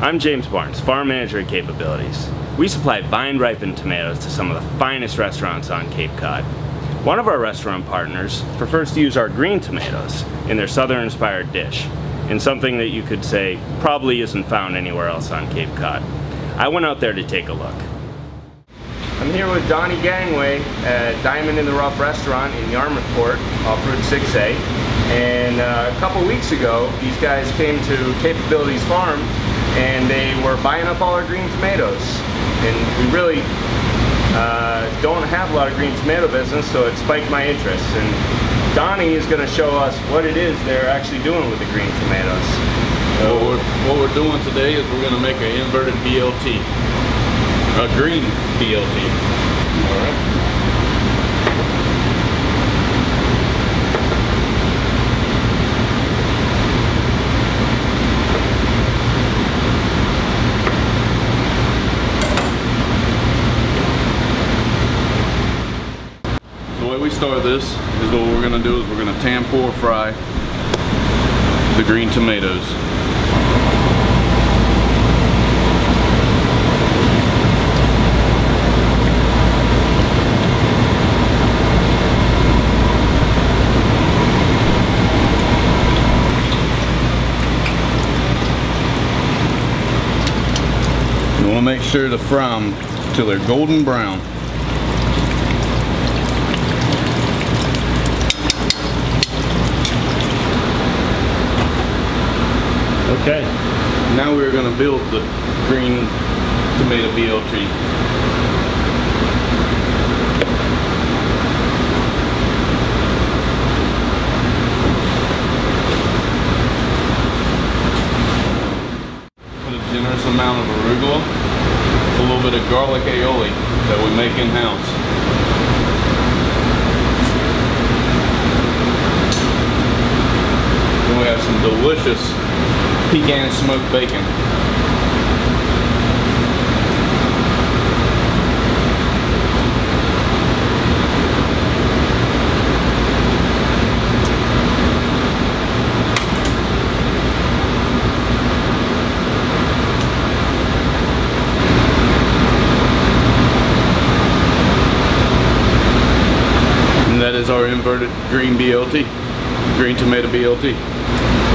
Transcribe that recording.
I'm James Barnes, Farm Manager at Cape Abilities. We supply vine-ripened tomatoes to some of the finest restaurants on Cape Cod. One of our restaurant partners prefers to use our green tomatoes in their southern-inspired dish, in something that you could say probably isn't found anywhere else on Cape Cod. I went out there to take a look. I'm here with Donnie Gangway at Diamond in the Rough restaurant in Yarmouthport off Route 6A. And uh, a couple weeks ago, these guys came to Cape Abilities Farm and they were buying up all our green tomatoes. And we really uh, don't have a lot of green tomato business, so it spiked my interest. And Donnie is going to show us what it is they're actually doing with the green tomatoes. So what, we're, what we're doing today is we're going to make an inverted BLT, a green BLT. All right. Start this is what we're going to do is we're going to tempura fry the green tomatoes. You want to make sure to fry them till they're golden brown. Okay. Now we're going to build the green tomato BLT. Put a generous amount of arugula, a little bit of garlic aioli that we make in-house. We have some delicious pecan smoked bacon. And that is our inverted green BLT, green tomato BLT.